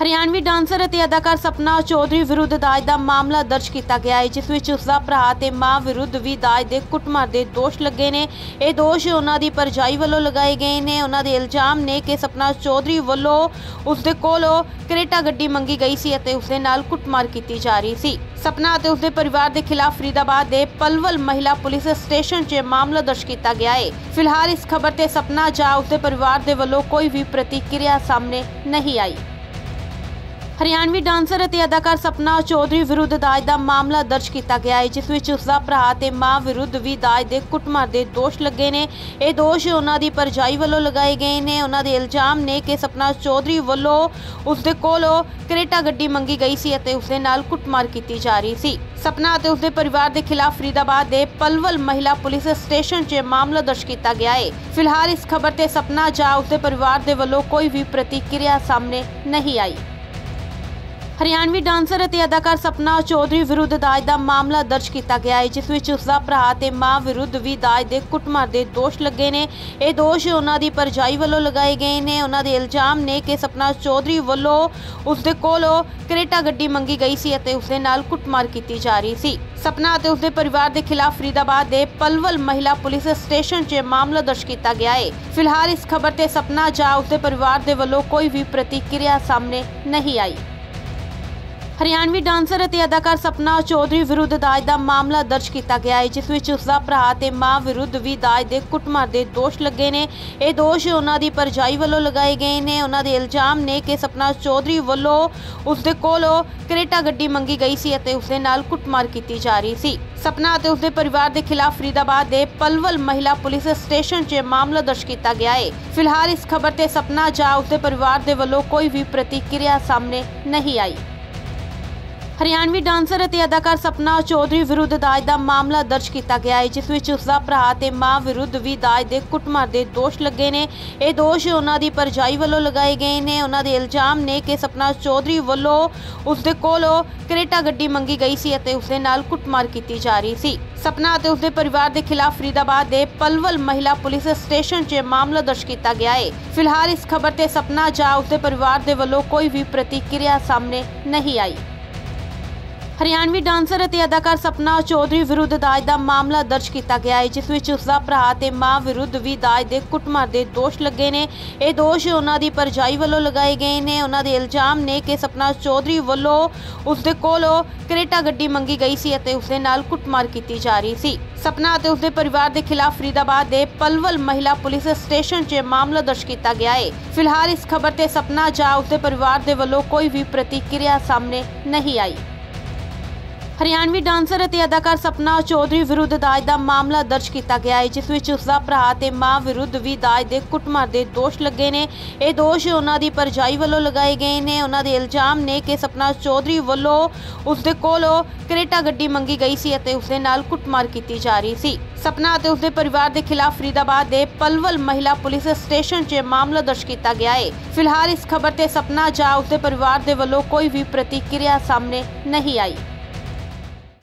Haryanvi dancer ਅਤੇ ਅਦਾਕਾਰ ਸਪਨਾ ਚੌਧਰੀ ਵਿਰੁੱਧ ਦਾਜ ਦਾ ਮਾਮਲਾ ਦਰਜ ਕੀਤਾ ਗਿਆ ਹੈ, ਜਿਸ ਵਿੱਚ ਉਸ ਦਾ ਭਰਾ ਤੇ ਮਾਂ ਵਿਰੁੱਧ ਵੀ ਦਾਜ ਦੇ ਕੁੱਟਮਾਰ ਦੇ ਦੋਸ਼ ਲੱਗੇ ਨੇ। ਇਹ ਦੋਸ਼ ਉਹਨਾਂ ਦੀ ਪਰਜਾਈ ਵੱਲੋਂ ਲਗਾਏ ਗਏ ਨੇ। ਉਹਨਾਂ ਦੇ ਇਲਜ਼ਾਮ ਨੇ ਕਿ ਸਪਨਾ ਚੌਧਰੀ ਵੱਲੋਂ ਉਸ ਦੇ ਕੋਲੋਂ ਕਰੇਟਾ ਗੱਡੀ ਮੰਗੀ ਗਈ ਸੀ ਅਤੇ ਉਸ ਦੇ ਨਾਲ ਕੁੱਟਮਾਰ ਕੀਤੀ ਜਾ ਰਹੀ ਸੀ। ਸਪਨਾ ਅਤੇ ਉਸ ਦੇ ਪਰਿਵਾਰ ਦੇ ਖਿਲਾਫ ਫਰੀਦਾਬਾਦ ਦੇ ਪਲਵਲ ਮਹਿਲਾ ਪੁਲਿਸ ਸਟੇਸ਼ਨ 'ਚ ਮਾਮਲਾ ਦਰਜ ਕੀਤਾ ਗਿਆ ਹੈ। ਫਿਲਹਾਲ ਇਸ ਖਬਰ ਤੇ ਸਪਨਾ ਜਾਂ ਉਸ ਦੇ ਪਰਿਵਾਰ ਦੇ ਵੱਲੋਂ ਕੋਈ ਵੀ ਪ੍ਰਤੀਕਿਰਿਆ ਸਾਹਮਣੇ ਨਹੀਂ ਆਈ। ਹਰਿਆਣਵੀ ਡਾਂਸਰ ਅਤੇ ਅਦਾਕਾਰ ਸਪਨਾ ਚੌਧਰੀ ਵਿਰੁੱਧ ਦਾਜ ਦਾ ਮਾਮਲਾ ਦਰਜ ਕੀਤਾ ਗਿਆ ਹੈ, ਜਿਸ ਵਿੱਚ ਉਸ ਦਾ ਭਰਾ ਤੇ ਮਾਂ ਵਿਰੁੱਧ ਵੀ ਦਾਜ ਦੇ ਕੁੱਟਮਾਰ ਦੇ ਦੋਸ਼ ਲੱਗੇ ਨੇ। ਇਹ ਦੋਸ਼ ਉਹਨਾਂ ਦੀ ਪਰਜਾਈ ਵੱਲੋਂ ਲਗਾਏ ਗਏ ਨੇ। ਉਹਨਾਂ ਦੇ ਇਲਜ਼ਾਮ ਨੇ ਕਿ ਸਪਨਾ ਚੌਧਰੀ ਵੱਲੋਂ ਉਸ ਦੇ ਕੋਲੋਂ ਕਰੇਟਾ ਗੱਡੀ ਮੰਗੀ ਗਈ ਸੀ ਅਤੇ ਉਸ ਦੇ ਨਾਲ ਕੁੱਟਮਾਰ ਕੀਤੀ ਜਾ ਰਹੀ ਸੀ। ਸਪਨਾ ਅਤੇ ਉਸ ਦੇ ਪਰਿਵਾਰ ਦੇ ਖਿਲਾਫ ਫਰੀਦਾਬਾਦ ਦੇ ਪਲਵਲ ਮਹਿਲਾ ਪੁਲਿਸ ਸਟੇਸ਼ਨ 'ਚ ਮਾਮਲਾ ਦਰਜ ਕੀਤਾ ਗਿਆ ਹੈ। ਫਿਲਹਾਲ ਇਸ ਖਬਰ ਤੇ ਸਪਨਾ ਜਾਂ ਉਸ ਦੇ ਪਰਿਵਾਰ ਦੇ ਵੱਲੋਂ ਕੋਈ ਵੀ ਪ੍ਰਤੀਕਿਰਿਆ ਸਾਹਮਣੇ ਨਹੀਂ ਆਈ। ਹਰਿਆਣਵੀ ਡਾਂਸਰ ਅਤੇ ਅਦਾਕਾਰ ਸਪਨਾ ਚੌਧਰੀ ਵਿਰੁੱਧ ਦਾਜ ਦਾ ਮਾਮਲਾ ਦਰਜ ਕੀਤਾ ਗਿਆ ਹੈ, ਜਿਸ ਵਿੱਚ ਉਸ ਦਾ ਭਰਾ ਤੇ ਮਾਂ ਵਿਰੁੱਧ ਵੀ ਦਾਜ ਦੇ ਕੁੱਟਮਾਰ ਦੇ ਦੋਸ਼ ਲੱਗੇ ਨੇ। ਇਹ ਦੋਸ਼ ਉਹਨਾਂ ਦੀ ਪਰਜਾਈ ਵੱਲੋਂ ਲਗਾਏ ਗਏ ਨੇ। ਉਹਨਾਂ ਦੇ ਇਲਜ਼ਾਮ ਨੇ ਕਿ ਸਪਨਾ ਚੌਧਰੀ ਵੱਲੋਂ ਉਸ ਦੇ ਕੋਲੋਂ ਕਰੇਟਾ ਗੱਡੀ ਮੰਗੀ ਗਈ ਸੀ ਅਤੇ ਉਸ ਦੇ ਨਾਲ ਕੁੱਟਮਾਰ ਕੀਤੀ ਜਾ ਰਹੀ ਸੀ। ਸਪਨਾ ਅਤੇ ਉਸ ਦੇ ਪਰਿਵਾਰ ਦੇ ਖਿਲਾਫ ਫਰੀਦਾਬਾਦ ਦੇ ਪਲਵਲ ਮਹਿਲਾ ਪੁਲਿਸ ਸਟੇਸ਼ਨ 'ਚ ਮਾਮਲਾ ਦਰਜ ਕੀਤਾ ਗਿਆ ਹੈ। ਫਿਲਹਾਲ ਇਸ ਖਬਰ ਤੇ ਸਪਨਾ ਜਾਂ ਉਸ ਦੇ ਪਰਿਵਾਰ ਦੇ ਵੱਲੋਂ ਕੋਈ ਵੀ ਪ੍ਰਤੀਕਿਰਿਆ ਸਾਹਮਣੇ ਨਹੀਂ ਆਈ। ਹਰਿਆਣਵੀ ਡਾਂਸਰ ਅਤੇ ਅਦਾਕਾਰ ਸਪਨਾ ਚੌਧਰੀ ਵਿਰੁੱਧ ਦਾਜ ਦਾ ਮਾਮਲਾ ਦਰਜ ਕੀਤਾ ਗਿਆ ਹੈ, ਜਿਸ ਵਿੱਚ ਉਸ ਦਾ ਭਰਾ ਤੇ ਮਾਂ ਵਿਰੁੱਧ ਵੀ ਦਾਜ ਦੇ ਕੁੱਟਮਾਰ ਦੇ ਦੋਸ਼ ਲੱਗੇ ਨੇ। ਇਹ ਦੋਸ਼ ਉਹਨਾਂ ਦੀ ਪਰਜਾਈ ਵੱਲੋਂ ਲਗਾਏ ਗਏ ਨੇ। ਉਹਨਾਂ ਦੇ ਇਲਜ਼ਾਮ ਨੇ ਕਿ ਸਪਨਾ ਚੌਧਰੀ ਵੱਲੋਂ ਉਸ ਦੇ ਕੋਲੋਂ ਕਰੇਟਾ ਗੱਡੀ ਮੰਗੀ ਗਈ ਸੀ ਅਤੇ ਉਸ ਦੇ ਨਾਲ ਕੁੱਟਮਾਰ ਕੀਤੀ ਜਾ ਰਹੀ ਸੀ। ਸਪਨਾ ਅਤੇ ਉਸ ਦੇ ਪਰਿਵਾਰ ਦੇ ਖਿਲਾਫ ਫਰੀਦਾਬਾਦ ਦੇ ਪਲਵਲ ਮਹਿਲਾ ਪੁਲਿਸ ਸਟੇਸ਼ਨ 'ਚ ਮਾਮਲਾ ਦਰਜ ਕੀਤਾ ਗਿਆ ਹੈ। ਫਿਲਹਾਲ ਇਸ ਖਬਰ ਤੇ ਸਪਨਾ ਜਾਂ ਉਸ ਦੇ ਪਰਿਵਾਰ ਦੇ ਵੱਲੋਂ ਕੋਈ ਵੀ ਪ੍ਰਤੀਕਿਰਿਆ ਸਾਹਮਣੇ ਨਹੀਂ ਆਈ। ਹਰਿਆਣਵੀ ਡਾਂਸਰ ਅਤੇ ਅਦਾਕਾਰ ਸਪਨਾ ਚੌਧਰੀ ਵਿਰੁੱਧ ਦਾਜ ਦਾ ਮਾਮਲਾ ਦਰਜ ਕੀਤਾ ਗਿਆ ਹੈ, ਜਿਸ ਵਿੱਚ ਉਸ ਦਾ ਭਰਾ ਤੇ ਮਾਂ ਵਿਰੁੱਧ ਵੀ ਦਾਜ ਦੇ ਕੁੱਟਮਾਰ ਦੇ ਦੋਸ਼ ਲੱਗੇ ਨੇ। ਇਹ ਦੋਸ਼ ਉਹਨਾਂ ਦੀ ਪਰਜਾਈ ਵੱਲੋਂ ਲਗਾਏ ਗਏ ਨੇ। ਉਹਨਾਂ ਦੇ ਇਲਜ਼ਾਮ ਨੇ ਕਿ ਸਪਨਾ ਚੌਧਰੀ ਵੱਲੋਂ ਉਸ ਦੇ ਕੋਲੋਂ ਕਰੇਟਾ ਗੱਡੀ ਮੰਗੀ ਗਈ ਸੀ ਅਤੇ ਉਸ ਦੇ ਨਾਲ ਕੁੱਟਮਾਰ ਕੀਤੀ ਜਾ ਰਹੀ ਸੀ। ਸਪਨਾ ਅਤੇ ਉਸ ਦੇ ਪਰਿਵਾਰ ਦੇ ਖਿਲਾਫ ਫਰੀਦਾਬਾਦ ਦੇ ਪਲਵਲ ਮਹਿਲਾ ਪੁਲਿਸ ਸਟੇਸ਼ਨ 'ਚ ਮਾਮਲਾ ਦਰਜ ਕੀਤਾ ਗਿਆ ਹੈ। ਫਿਲਹਾਲ ਇਸ ਖਬਰ ਤੇ ਸਪਨਾ ਜਾਂ ਉਸ ਦੇ ਪਰਿਵਾਰ ਦੇ ਵੱਲੋਂ ਕੋਈ ਵੀ ਪ੍ਰਤੀਕਿਰਿਆ ਸਾਹਮਣੇ ਨਹੀਂ ਆਈ। ਹਰਿਆਣਵੀ ਡਾਂਸਰ ਅਤੇ ਅਦਾਕਾਰ ਸਪਨਾ ਚੌਧਰੀ ਵਿਰੁੱਧ ਦਾਜ ਦਾ ਮਾਮਲਾ ਦਰਜ ਕੀਤਾ ਗਿਆ ਹੈ, ਜਿਸ ਵਿੱਚ ਉਸ ਦਾ ਭਰਾ ਤੇ ਮਾਂ ਵਿਰੁੱਧ ਵੀ ਦਾਜ ਦੇ ਕੁੱਟਮਾਰ ਦੇ ਦੋਸ਼ ਲੱਗੇ ਨੇ। ਇਹ ਦੋਸ਼ ਉਹਨਾਂ ਦੀ ਪਰਜਾਈ ਵੱਲੋਂ ਲਗਾਏ ਗਏ ਨੇ। ਉਹਨਾਂ ਦੇ ਇਲਜ਼ਾਮ ਨੇ ਕਿ ਸਪਨਾ ਚੌਧਰੀ ਵੱਲੋਂ ਉਸ ਦੇ ਕੋਲੋਂ ਕਰੇਟਾ ਗੱਡੀ ਮੰਗੀ ਗਈ ਸੀ ਅਤੇ ਉਸ ਦੇ ਨਾਲ ਕੁੱਟਮਾਰ ਕੀਤੀ ਜਾ ਰਹੀ ਸੀ। ਸਪਨਾ ਅਤੇ ਉਸ ਦੇ ਪਰਿਵਾਰ ਦੇ ਖਿਲਾਫ ਫਰੀਦਾਬਾਦ ਦੇ ਪਲਵਲ ਮਹਿਲਾ ਪੁਲਿਸ ਸਟੇਸ਼ਨ 'ਚ ਮਾਮਲਾ ਦਰਜ ਕੀਤਾ ਗਿਆ ਹੈ। ਫਿਲਹਾਲ ਇਸ ਖਬਰ ਤੇ ਸਪਨਾ ਜਾਂ ਉਸ ਦੇ ਪਰਿਵਾਰ ਦੇ ਵੱਲੋਂ ਕੋਈ ਵੀ ਪ੍ਰਤੀਕਿਰਿਆ ਸਾਹਮਣੇ ਨਹੀਂ ਆਈ। ਹਰਿਆਣਵੀ ਡਾਂਸਰ ਅਤੇ ਅਦਾਕਾਰ ਸਪਨਾ ਚੌਧਰੀ ਵਿਰੁੱਧ ਦਾਜ ਦਾ ਮਾਮਲਾ ਦਰਜ ਕੀਤਾ ਗਿਆ ਹੈ, ਜਿਸ ਵਿੱਚ ਉਸ ਦਾ ਭਰਾ ਤੇ ਮਾਂ ਵਿਰੁੱਧ ਵੀ ਦਾਜ ਦੇ ਕੁੱਟਮਾਰ ਦੇ ਦੋਸ਼ ਲੱਗੇ ਨੇ। ਇਹ ਦੋਸ਼ ਉਹਨਾਂ ਦੀ ਪਰਜਾਈ ਵੱਲੋਂ ਲਗਾਏ ਗਏ ਨੇ। ਉਹਨਾਂ ਦੇ ਇਲਜ਼ਾਮ ਨੇ ਕਿ ਸਪਨਾ ਚੌਧਰੀ ਵੱਲੋਂ ਉਸ ਦੇ ਕੋਲੋਂ ਕਰੇਟਾ ਗੱਡੀ ਮੰਗੀ ਗਈ ਸੀ ਅਤੇ ਉਸ ਦੇ ਨਾਲ ਕੁੱਟਮਾਰ ਕੀਤੀ ਜਾ ਰਹੀ ਸੀ। ਸਪਨਾ ਅਤੇ ਉਸ ਦੇ ਪਰਿਵਾਰ ਦੇ ਖਿਲਾਫ ਫਰੀਦਾਬਾਦ ਦੇ ਪਲਵਲ ਮਹਿਲਾ ਪੁਲਿਸ ਸਟੇਸ਼ਨ 'ਚ ਮਾਮਲਾ ਦਰਜ ਕੀਤਾ ਗਿਆ ਹੈ। ਫਿਲਹਾਲ ਇਸ ਖਬਰ ਤੇ ਸਪਨਾ ਜਾਂ ਉਸ ਦੇ ਪਰਿਵਾਰ ਦੇ ਵੱਲੋਂ ਕੋਈ ਵੀ ਪ੍ਰਤੀਕਿਰਿਆ ਸਾਹਮਣੇ ਨਹੀਂ ਆਈ।